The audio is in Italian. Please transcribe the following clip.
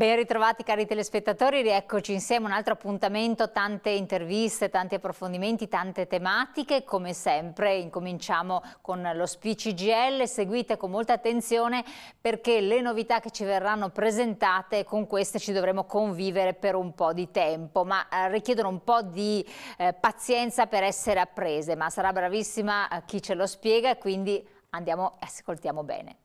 Ben ritrovati cari telespettatori, rieccoci insieme un altro appuntamento, tante interviste, tanti approfondimenti, tante tematiche, come sempre incominciamo con lo SPCGL, seguite con molta attenzione perché le novità che ci verranno presentate con queste ci dovremo convivere per un po' di tempo, ma eh, richiedono un po' di eh, pazienza per essere apprese, ma sarà bravissima eh, chi ce lo spiega quindi andiamo e ascoltiamo bene.